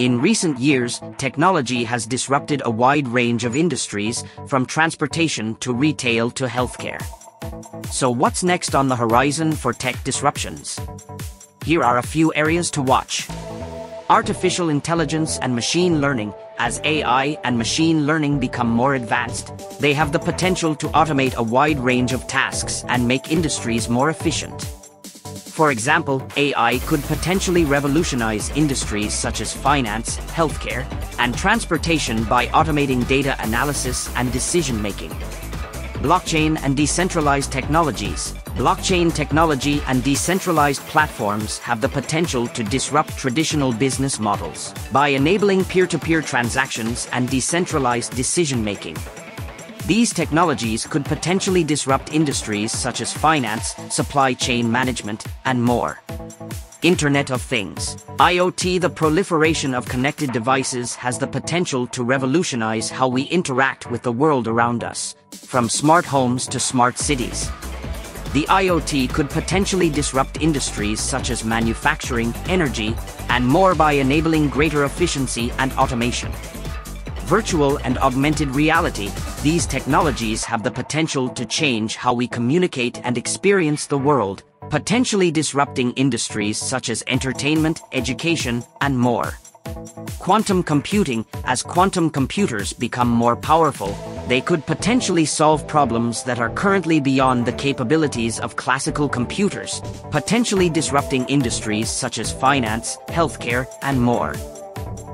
In recent years, technology has disrupted a wide range of industries, from transportation to retail to healthcare. So what's next on the horizon for tech disruptions? Here are a few areas to watch. Artificial intelligence and machine learning, as AI and machine learning become more advanced, they have the potential to automate a wide range of tasks and make industries more efficient. For example, AI could potentially revolutionize industries such as finance, healthcare, and transportation by automating data analysis and decision-making. Blockchain and decentralized technologies. Blockchain technology and decentralized platforms have the potential to disrupt traditional business models by enabling peer-to-peer -peer transactions and decentralized decision-making. These technologies could potentially disrupt industries such as finance, supply chain management, and more. Internet of Things. IoT The proliferation of connected devices has the potential to revolutionize how we interact with the world around us, from smart homes to smart cities. The IoT could potentially disrupt industries such as manufacturing, energy, and more by enabling greater efficiency and automation virtual and augmented reality, these technologies have the potential to change how we communicate and experience the world, potentially disrupting industries such as entertainment, education, and more. Quantum computing, as quantum computers become more powerful, they could potentially solve problems that are currently beyond the capabilities of classical computers, potentially disrupting industries such as finance, healthcare, and more.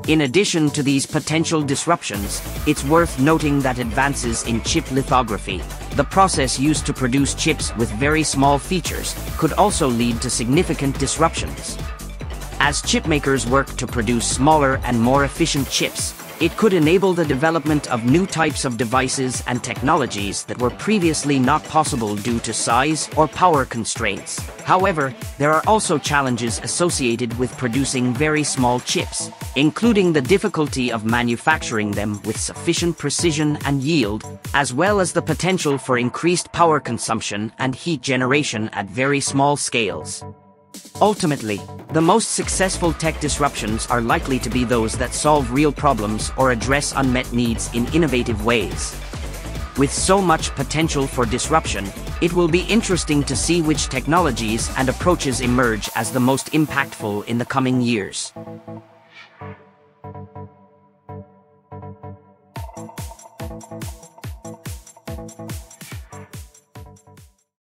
In addition to these potential disruptions, it's worth noting that advances in chip lithography, the process used to produce chips with very small features, could also lead to significant disruptions. As chipmakers work to produce smaller and more efficient chips, it could enable the development of new types of devices and technologies that were previously not possible due to size or power constraints. However, there are also challenges associated with producing very small chips, including the difficulty of manufacturing them with sufficient precision and yield, as well as the potential for increased power consumption and heat generation at very small scales. Ultimately, the most successful tech disruptions are likely to be those that solve real problems or address unmet needs in innovative ways. With so much potential for disruption, it will be interesting to see which technologies and approaches emerge as the most impactful in the coming years.